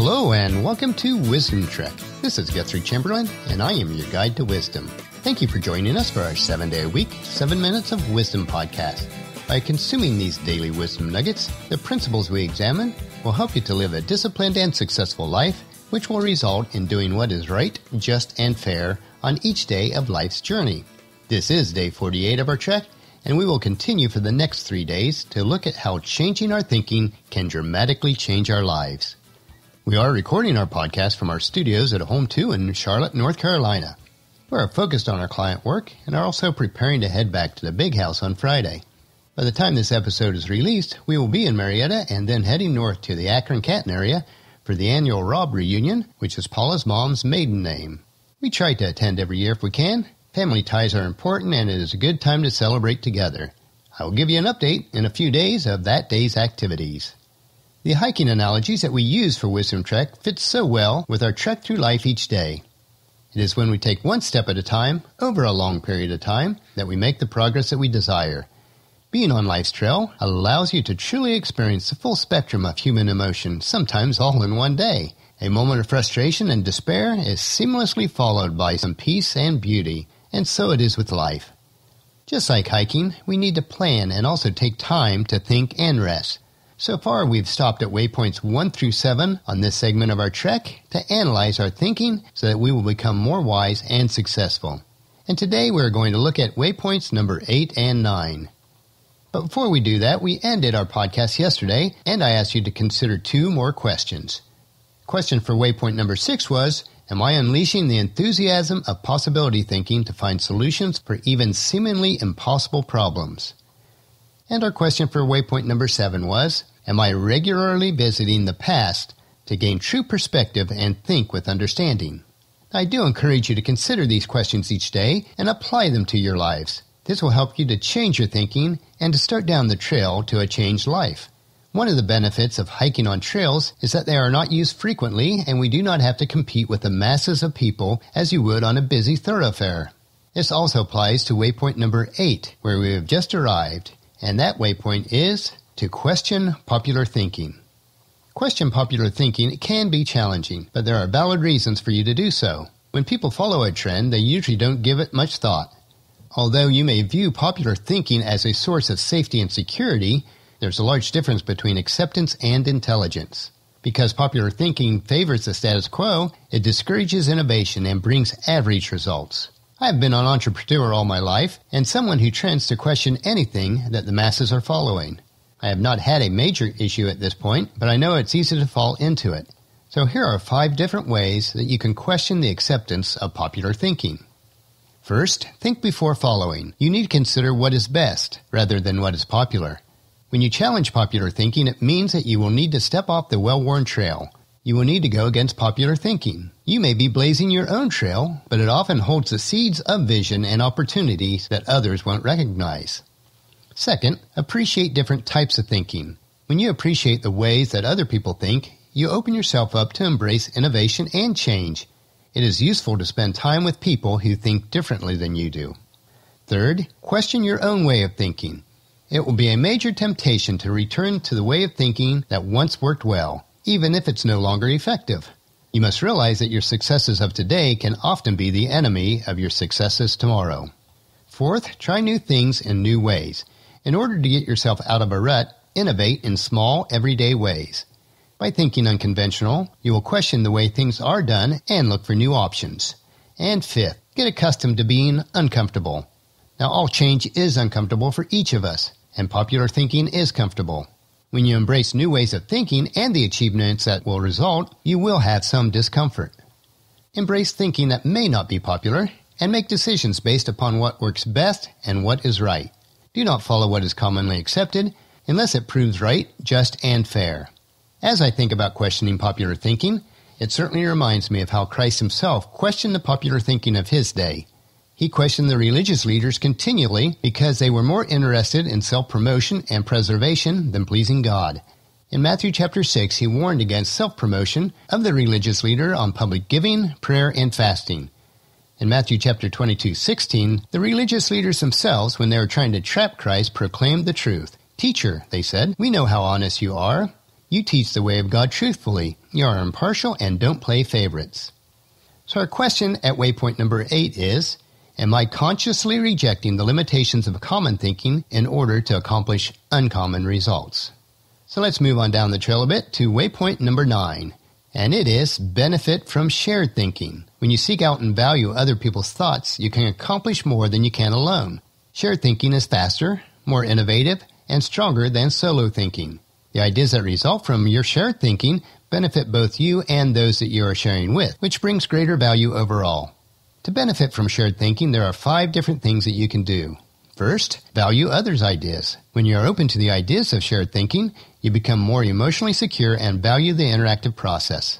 Hello and welcome to Wisdom Trek. This is Guthrie Chamberlain and I am your guide to wisdom. Thank you for joining us for our seven day a week, seven minutes of wisdom podcast. By consuming these daily wisdom nuggets, the principles we examine will help you to live a disciplined and successful life, which will result in doing what is right, just, and fair on each day of life's journey. This is day 48 of our trek, and we will continue for the next three days to look at how changing our thinking can dramatically change our lives. We are recording our podcast from our studios at Home 2 in Charlotte, North Carolina. We are focused on our client work and are also preparing to head back to the big house on Friday. By the time this episode is released, we will be in Marietta and then heading north to the Akron Canton area for the annual Rob reunion, which is Paula's mom's maiden name. We try to attend every year if we can. Family ties are important and it is a good time to celebrate together. I will give you an update in a few days of that day's activities. The hiking analogies that we use for Wisdom Trek fit so well with our trek through life each day. It is when we take one step at a time, over a long period of time, that we make the progress that we desire. Being on life's trail allows you to truly experience the full spectrum of human emotion, sometimes all in one day. A moment of frustration and despair is seamlessly followed by some peace and beauty, and so it is with life. Just like hiking, we need to plan and also take time to think and rest. So far, we've stopped at waypoints 1 through 7 on this segment of our trek to analyze our thinking so that we will become more wise and successful. And today we're going to look at waypoints number 8 and 9. But before we do that, we ended our podcast yesterday, and I asked you to consider two more questions. Question for waypoint number 6 was Am I unleashing the enthusiasm of possibility thinking to find solutions for even seemingly impossible problems? And our question for waypoint number seven was Am I regularly visiting the past to gain true perspective and think with understanding? I do encourage you to consider these questions each day and apply them to your lives. This will help you to change your thinking and to start down the trail to a changed life. One of the benefits of hiking on trails is that they are not used frequently and we do not have to compete with the masses of people as you would on a busy thoroughfare. This also applies to waypoint number 8, where we have just arrived. And that waypoint is to question popular thinking. Question popular thinking can be challenging, but there are valid reasons for you to do so. When people follow a trend, they usually don't give it much thought. Although you may view popular thinking as a source of safety and security, there's a large difference between acceptance and intelligence. Because popular thinking favors the status quo, it discourages innovation and brings average results. I've been an entrepreneur all my life and someone who trends to question anything that the masses are following. I have not had a major issue at this point, but I know it's easy to fall into it. So here are five different ways that you can question the acceptance of popular thinking. First, think before following. You need to consider what is best rather than what is popular. When you challenge popular thinking, it means that you will need to step off the well-worn trail. You will need to go against popular thinking. You may be blazing your own trail, but it often holds the seeds of vision and opportunities that others won't recognize. Second, appreciate different types of thinking. When you appreciate the ways that other people think, you open yourself up to embrace innovation and change. It is useful to spend time with people who think differently than you do. Third, question your own way of thinking. It will be a major temptation to return to the way of thinking that once worked well, even if it's no longer effective. You must realize that your successes of today can often be the enemy of your successes tomorrow. Fourth, try new things in new ways. In order to get yourself out of a rut, innovate in small, everyday ways. By thinking unconventional, you will question the way things are done and look for new options. And fifth, get accustomed to being uncomfortable. Now, all change is uncomfortable for each of us, and popular thinking is comfortable. When you embrace new ways of thinking and the achievements that will result, you will have some discomfort. Embrace thinking that may not be popular and make decisions based upon what works best and what is right. Do not follow what is commonly accepted unless it proves right, just, and fair. As I think about questioning popular thinking, it certainly reminds me of how Christ himself questioned the popular thinking of his day. He questioned the religious leaders continually because they were more interested in self-promotion and preservation than pleasing God. In Matthew chapter 6, he warned against self-promotion of the religious leader on public giving, prayer, and fasting. In Matthew chapter 22, 16, the religious leaders themselves, when they were trying to trap Christ, proclaimed the truth. Teacher, they said, we know how honest you are. You teach the way of God truthfully. You are impartial and don't play favorites. So our question at waypoint number eight is, Am I consciously rejecting the limitations of common thinking in order to accomplish uncommon results? So let's move on down the trail a bit to waypoint number nine. And it is benefit from shared thinking. When you seek out and value other people's thoughts, you can accomplish more than you can alone. Shared thinking is faster, more innovative, and stronger than solo thinking. The ideas that result from your shared thinking benefit both you and those that you are sharing with, which brings greater value overall. To benefit from shared thinking, there are five different things that you can do. First, value others' ideas. When you are open to the ideas of shared thinking, you become more emotionally secure and value the interactive process.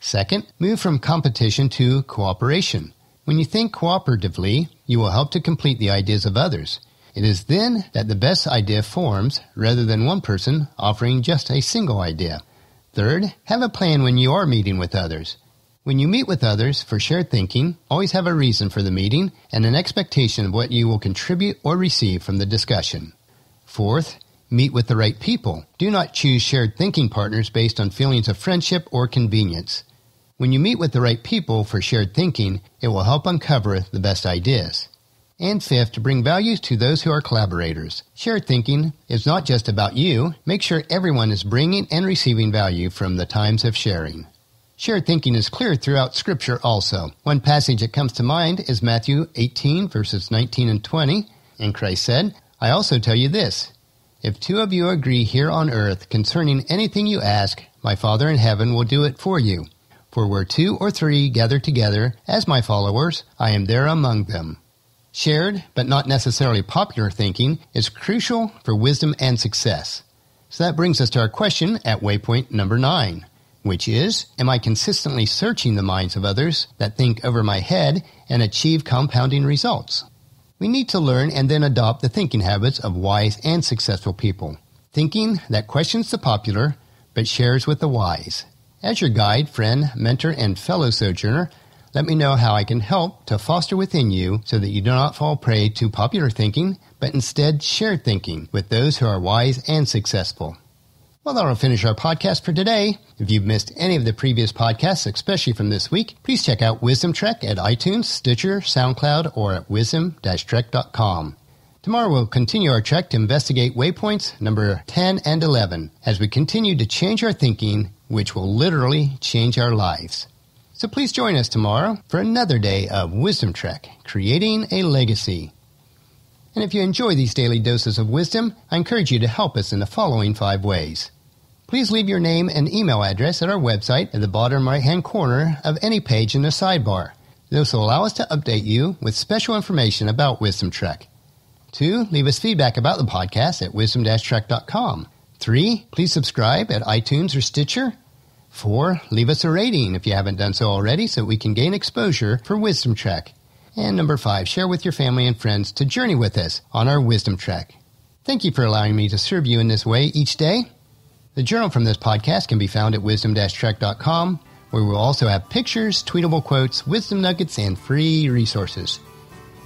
Second, move from competition to cooperation. When you think cooperatively, you will help to complete the ideas of others. It is then that the best idea forms rather than one person offering just a single idea. Third, have a plan when you are meeting with others. When you meet with others for shared thinking, always have a reason for the meeting and an expectation of what you will contribute or receive from the discussion. Fourth, meet with the right people. Do not choose shared thinking partners based on feelings of friendship or convenience. When you meet with the right people for shared thinking, it will help uncover the best ideas. And fifth, bring value to those who are collaborators. Shared thinking is not just about you. Make sure everyone is bringing and receiving value from the times of sharing. Shared thinking is clear throughout Scripture also. One passage that comes to mind is Matthew 18, verses 19 and 20. And Christ said, I also tell you this if two of you agree here on earth concerning anything you ask, my Father in heaven will do it for you. For where two or three gather together as my followers, I am there among them. Shared, but not necessarily popular thinking is crucial for wisdom and success. So that brings us to our question at waypoint number nine, which is, am I consistently searching the minds of others that think over my head and achieve compounding results? We need to learn and then adopt the thinking habits of wise and successful people. Thinking that questions the popular, but shares with the wise. As your guide, friend, mentor, and fellow sojourner, let me know how I can help to foster within you so that you do not fall prey to popular thinking, but instead shared thinking with those who are wise and successful. Well, that'll finish our podcast for today. If you've missed any of the previous podcasts, especially from this week, please check out Wisdom Trek at iTunes, Stitcher, SoundCloud, or at wisdom-trek.com. Tomorrow we'll continue our trek to investigate waypoints number 10 and 11 as we continue to change our thinking, which will literally change our lives. So please join us tomorrow for another day of Wisdom Trek, creating a legacy. And if you enjoy these daily doses of wisdom, I encourage you to help us in the following five ways. Please leave your name and email address at our website at the bottom right hand corner of any page in the sidebar. This will allow us to update you with special information about Wisdom Trek. Two, leave us feedback about the podcast at wisdom-trek.com. Three, please subscribe at iTunes or Stitcher. Four, leave us a rating if you haven't done so already so we can gain exposure for Wisdom Trek. And number five, share with your family and friends to journey with us on our Wisdom Trek. Thank you for allowing me to serve you in this way each day. The journal from this podcast can be found at wisdom-trek.com, where we'll also have pictures, tweetable quotes, wisdom nuggets, and free resources.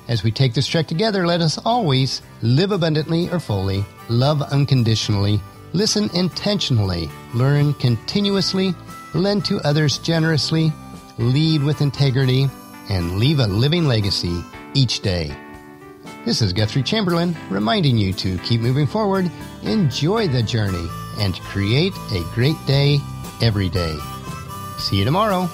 As we take this trek together, let us always live abundantly or fully, love unconditionally, listen intentionally, learn continuously, lend to others generously, lead with integrity, and leave a living legacy each day. This is Guthrie Chamberlain reminding you to keep moving forward, enjoy the journey, and create a great day every day. See you tomorrow.